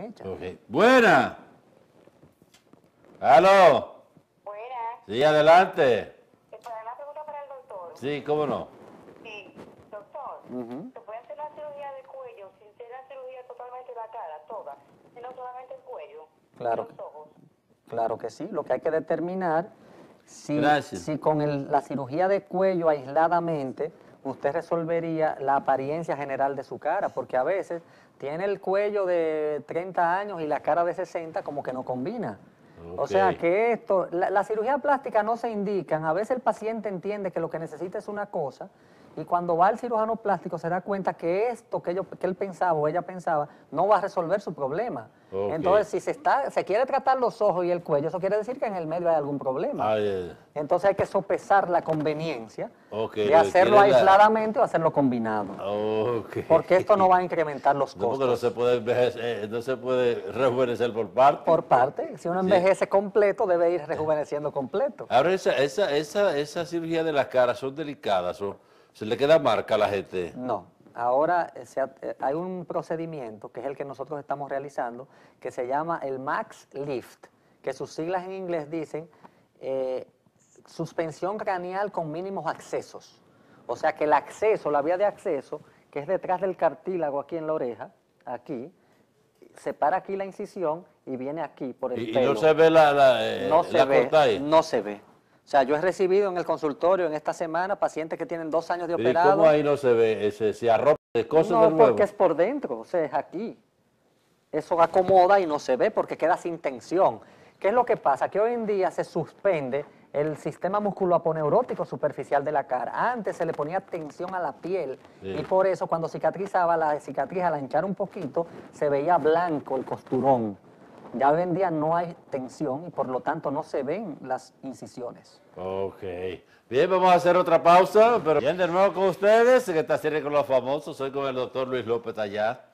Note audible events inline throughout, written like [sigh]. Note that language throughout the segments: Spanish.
hechas. Ok. Buena. Aló. Buenas. Sí, adelante. Eh, Para una pregunta para el doctor. Sí, cómo no. Sí, doctor. Ujú. ¿Se puede hacer la cirugía de cuello sin ser la cirugía totalmente la cara, toda, sino solamente el cuello? Claro. y Los ojos. Claro que sí, lo que hay que determinar si, si con el- la cirugía de cuello aisladamente usted resolvería la apariencia general de su cara, porque a veces tiene el cuello de 30 años y la cara de 60 como que no combina. O sea que esto, la, la cirugía plástica no se indican, a veces el paciente entiende que lo que necesita es una cosa y cuando va al cirujano plástico se da cuenta que esto que, ellos- que él pensaba o ella pensaba no va a resolver su problema. Entonces, si se, está, se quiere tratar los ojos y el cuello, eso quiere decir que en el medio hay algún problema. Entonces hay que sopesar la conveniencia Ok, de lo hacerlo la- aisladamente o hacerlo combinado. Porque esto no va a incrementar los No, porque no costos. se puede envejecer, eh, no se puede rejuvenecer por parte. Por parte, si uno Sí. envejece completo, debe ir rejuveneciendo completo. Ahora, esa, esa, esa, esa cirugía de la cara son delicadas, se le queda marca a la gente. No. Ahora eh, se ha- eh, hay un procedimiento que es el que nosotros estamos realizando que se llama el Max Lift, que sus siglas en inglés dicen eh, suspensión craneal con mínimos accesos. O sea que el acceso, la vía de acceso, que es detrás del cartílago aquí en la oreja, aquí, separa aquí la incisión y viene aquí por el Y, y pelo. no se ve la, la, eh, no se la ve, corta ahí. no se ve. O sea, yo he recibido en el consultorio en esta semana pacientes que tienen dos años de ¿Y operado. cómo ahí no se ve? Ese, se arropa de cosas No, de nuevo. porque es por dentro, o sea, es aquí. Eso acomoda y no se ve porque queda sin tensión. ¿Qué es lo que pasa? Que hoy en día se suspende el sistema musculoaponeurótico superficial de la cara. Antes se le ponía tensión a la piel Sí. y por eso cuando cicatrizaba, la cicatriz al hinchar un poquito, se veía blanco el costurón. Ya hoy en día no hay tensión y por lo tanto no se ven las incisiones. Ok. Bien, vamos a hacer otra pausa, pero bien, de nuevo con ustedes, en esta serie con los famosos, soy con el doctor Luis López allá,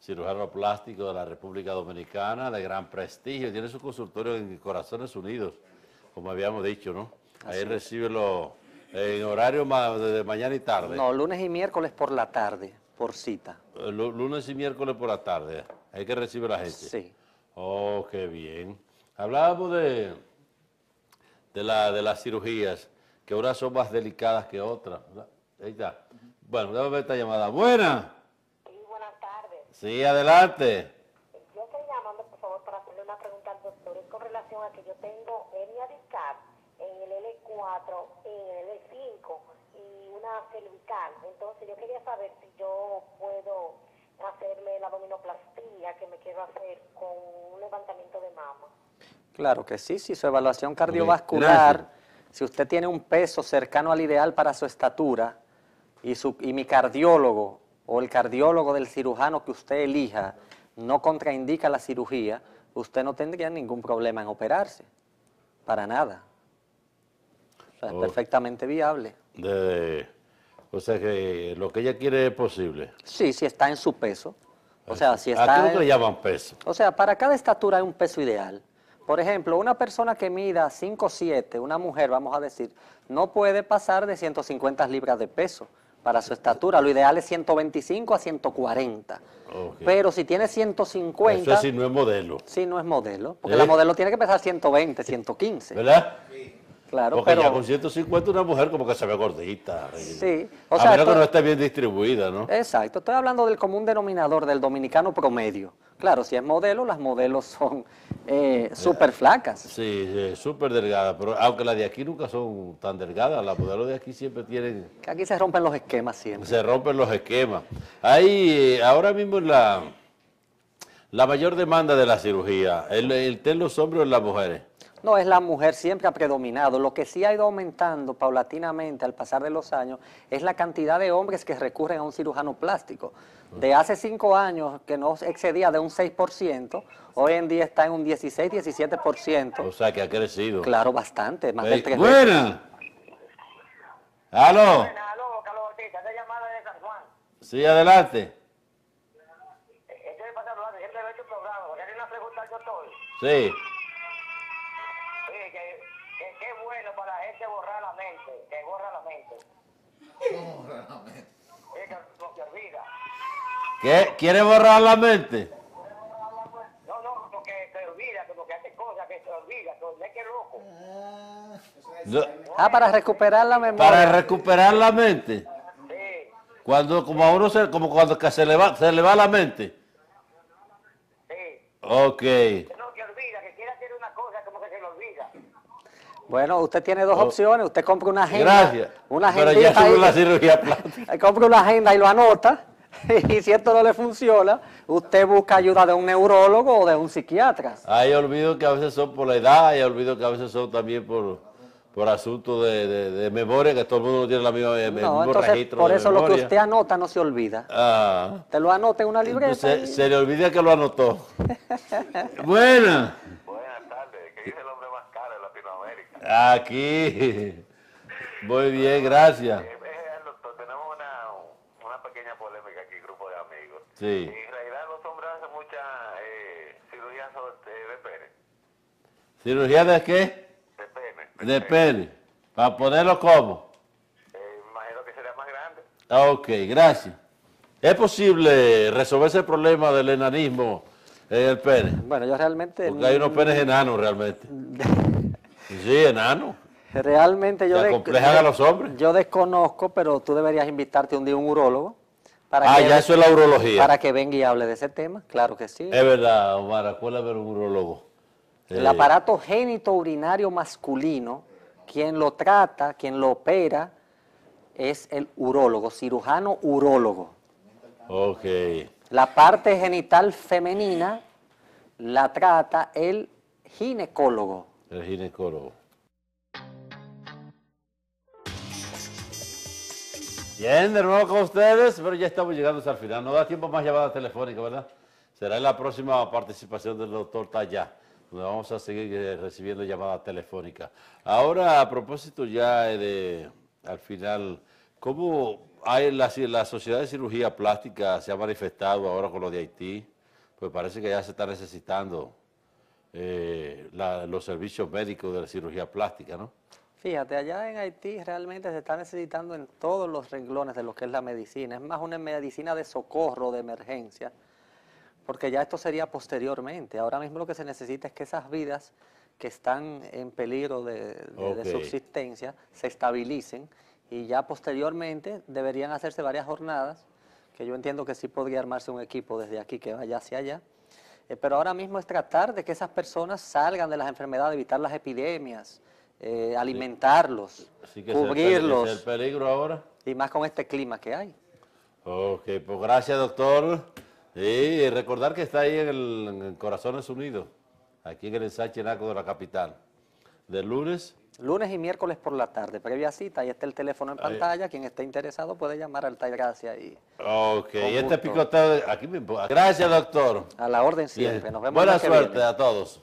cirujano plástico de la República Dominicana, de gran prestigio, tiene su consultorio en Corazones Unidos, como habíamos dicho, ¿no? Ahí recibe los, en horario de mañana y tarde, No, lunes y miércoles por la tarde, por cita. Eh, lu- lunes y miércoles por la tarde, ahí que recibe la gente. Sí. Oh, qué bien. Hablábamos de, de, la, de las cirugías, que unas son más delicadas que otras. ¿verdad? Ahí está. Bueno, déjame ver esta llamada. Buena. Sí, buenas tardes. Sí, adelante. Yo estoy llamando, por favor, para hacerle una pregunta al doctor. Es con relación a que yo tengo hernia discal en el L4, en el L5 y una cervical. Entonces, yo quería saber si yo puedo hacerme la abdominoplastía que me quiero hacer con un levantamiento de mama. Claro que sí, si su evaluación cardiovascular, si usted tiene un peso cercano al ideal para su estatura y, su, y mi cardiólogo o el cardiólogo del cirujano que usted elija no contraindica la cirugía, usted no tendría ningún problema en operarse, para nada. O sea, es Oh. perfectamente viable. De- o sea que lo que ella quiere es posible. Sí, si está en su peso. O sea, si ¿A está... qué que en- le llaman peso? O sea, para cada estatura hay un peso ideal. Por ejemplo, una persona que mida 5'7", una mujer, vamos a decir, no puede pasar de 150 libras de peso para su estatura. Lo ideal es 125 a 140. Ok. Pero si tiene 150, Eso es si no es modelo, sí, no es modelo. Porque ¿Eh? la modelo tiene que pesar 120, 115. ¿verdad? Claro, Porque pero... ya con 150 una mujer como que se ve gordita. Sí, o a sea, menos que no esté bien distribuida, ¿no? Exacto, estoy hablando del común denominador del dominicano promedio. Claro, si es modelo, las modelos son eh, súper flacas. Sí, sí, súper delgada, pero aunque las de aquí nunca son tan delgadas, las modelos de aquí siempre tienen, Que Aquí se rompen los esquemas siempre. se rompen los esquemas. Hay eh, ahora mismo la, la mayor demanda de la cirugía, el, el en los hombres o en las mujeres. No, es la mujer, siempre ha predominado. Lo que sí ha ido aumentando paulatinamente al pasar de los años es la cantidad de hombres que recurren a un cirujano plástico. De hace cinco años, que no excedía de un 6%, hoy en día está en un 16, 17%. O sea que ha crecido. Claro, bastante, más del 3 veces. buena. Aló. Aló, Carlos Bautista, esta llamada de San Juan. Sí, adelante. Estoy pasando, siempre he hecho un programa. ¿Quería una pregunta al doctor? Sí. Qué bueno para la gente borrar la mente, que borra la mente. Oye, que no se olvida. ¿Qué? ¿Quiere borrar la mente? que se olvida, como que hace cosas que se olvida, es que loco. No, Ah, para recuperar la memoria. para recuperar la mente. Sí, Cuando, como a uno se, como cuando que se le va, se le va la mente. sí. Ok. Que no se olvida, que quiere hacer una cosa como que se le olvida. Bueno, usted tiene dos Oh. opciones. Usted compra una agenda. Gracias. Una Pero ya ahí. la cirugía plástica. [laughs] Compra una agenda y lo anota. [laughs] Y si esto no le funciona, usted busca ayuda de un neurólogo o de un psiquiatra. Hay olvido que a veces son por la edad, hay olvido que a veces son también por, por asuntos de, de- de memoria, que todo el mundo no tiene la misma, el No, mismo entonces registro por de eso lo que usted anota no se olvida. Ah, Te lo anota en una libreta. entonces y- se le olvida que lo anotó. [laughs] Buena. Buenas tardes, que es el hombre más caro de Latinoamérica. Aquí. Muy bien, gracias. Eh, eh, doctor, tenemos una, una pequeña polémica aquí, grupo de amigos. Sí. En realidad los hombres hacen muchas eh, cirugías eh, de pene, ¿Cirugía de qué? de pene. De pene. Para ponerlo como. Eh, imagino que sería más grande. Ok, gracias. ¿Es posible resolver ese problema del enanismo en el pene? Bueno, yo realmente... Porque hay unos penes enanos realmente. [laughs] Sí, enanos. Realmente yo... De- los hombres. Yo desconozco, pero tú deberías invitarte un día a un urólogo para, Ah, que, ya eso es la urología. para que venga y hable de ese tema. Claro que sí. Es verdad, Omar, acuérdame de un urologo. El Eh, aparato génito urinario masculino, quien lo trata, quien lo opera, es el urólogo, cirujano urólogo. Ok. La parte genital femenina la trata el ginecólogo. El ginecólogo. Bien, de nuevo con ustedes, pero ya estamos llegando al final. No da tiempo más llamadas telefónicas, ¿verdad? Será en la próxima participación del doctor Tallá, donde vamos a seguir eh, recibiendo llamadas telefónicas. Ahora, a propósito ya eh, de, al final, ¿cómo hay la, la Sociedad de Cirugía Plástica se ha manifestado ahora con lo de Haití? Pues parece que ya se está necesitando eh, la- los servicios médicos de la cirugía plástica, ¿no? Fíjate, allá en Haití realmente se está necesitando en todos los renglones de lo que es la medicina. Es más una medicina de socorro, de emergencia, porque ya esto sería posteriormente. Ahora mismo lo que se necesita es que esas vidas que están en peligro de, de- subsistencia se estabilicen y ya posteriormente deberían hacerse varias jornadas, que yo entiendo que sí podría armarse un equipo desde aquí que vaya hacia allá. Eh, pero ahora mismo es tratar de que esas personas salgan de las enfermedades, evitar las epidemias, eh, alimentarlos, Así que cubrirlos, es el peligro ahora. y más con este clima que hay. Ok, pues gracias, doctor. Y recordar que está ahí en el, en Corazones Unidos, aquí en el ensanche Naco de la capital. De lunes, Lunes y miércoles por la tarde, previa cita, ahí está el teléfono en pantalla, quien esté interesado puede llamar al Gracia y ok, y este picoteo, de- aquí mismo. Gracias, doctor. a la orden Bien. siempre. Nos vemos Buena suerte viene. a todos.